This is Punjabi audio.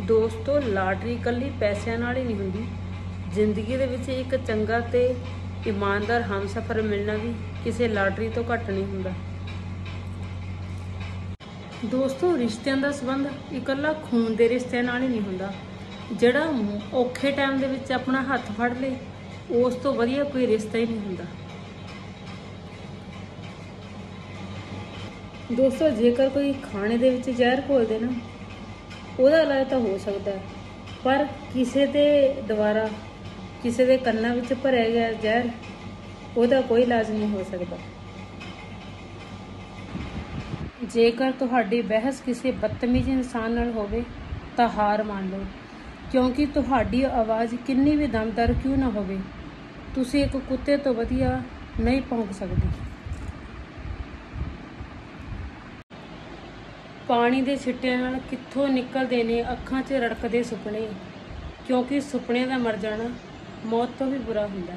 ਦੋਸਤੋ, ਲਾਟਰੀ ਇਕੱਲੀ ਪੈਸਿਆਂ ਨਾਲ ਹੀ ਨਹੀਂ ਹੁੰਦੀ। ਜ਼ਿੰਦਗੀ ਦੇ ਵਿੱਚ ਇੱਕ ਚੰਗਾ ਤੇ ਇਮਾਨਦਾਰ ਹਮਸਫਰ ਮਿਲਣਾ ਵੀ ਕਿਸੇ ਲਾਟਰੀ ਤੋਂ ਘੱਟ ਨਹੀਂ ਹੁੰਦਾ। ਦੋਸਤੋ, ਰਿਸ਼ਤਿਆਂ ਦਾ ਸੰਬੰਧ ਇਕੱਲਾ ਖੂਨ ਦੇ ਰਿਸ਼ਤਿਆਂ ਨਾਲ ਹੀ ਨਹੀਂ ਹੁੰਦਾ। ਜਿਹੜਾ ਔਖੇ ਟਾਈਮ ਦੇ ਵਿੱਚ ਆਪਣਾ ਹੱਥ ਫੜ ਲੇ, ਉਸ ਤੋਂ ਵਧੀਆ ਕੋਈ ਰਿਸ਼ਤਾ ਹੀ ਨਹੀਂ ਹੁੰਦਾ। ਦੋਸਤੋ, ਜੇਕਰ ਕੋਈ ਖਾਣੇ ਦੇ ਵਿੱਚ ਜ਼ਹਿਰ ਘੋਲ ਦੇ ਨਾ ਉਹਦਾ ਇਲਾਜ ਤਾਂ ਹੋ ਸਕਦਾ ਹੈ, ਪਰ ਕਿਸੇ ਦੇ ਦੁਆਰਾ ਕਿਸੇ ਦੇ ਕੰਨਾਂ ਵਿੱਚ ਭਰਿਆ ਗਿਆ ਜ਼ਹਿਰ ਉਹਦਾ ਕੋਈ ਇਲਾਜ ਨਹੀਂ ਹੋ ਸਕਦਾ। ਜੇਕਰ ਤੁਹਾਡੀ ਬਹਿਸ ਕਿਸੇ ਬਦਤਮੀਜ਼ ਇਨਸਾਨ ਨਾਲ ਹੋਵੇ ਤਾਂ ਹਾਰ ਮੰਨ ਲਓ। ਕਿਉਂਕਿ ਤੁਹਾਡੀ ਆਵਾਜ਼ ਕਿੰਨੀ ਵੀ ਦਮਦਾਰ ਕਿਉਂ ਨਾ ਹੋਵੇ ਤੁਸੀਂ ਇੱਕ ਕੁੱਤੇ ਤੋਂ ਵਧੀਆ ਨਹੀਂ ਭੌਂਕ ਸਕਦੇ। ਪਾਣੀ ਦੇ ਛਿੱਟਿਆਂ ਨਾਲ ਕਿੱਥੋਂ ਨਿਕਲਦੇ ਨੇ ਅੱਖਾਂ 'ਚ ਰੜਕਦੇ ਸੁਪਨੇ? ਕਿਉਂਕਿ ਸੁਪਨਿਆਂ ਦਾ ਮਰ ਜਾਣਾ ਮੌਤ ਤੋਂ ਵੀ ਬੁਰਾ ਹੁੰਦਾ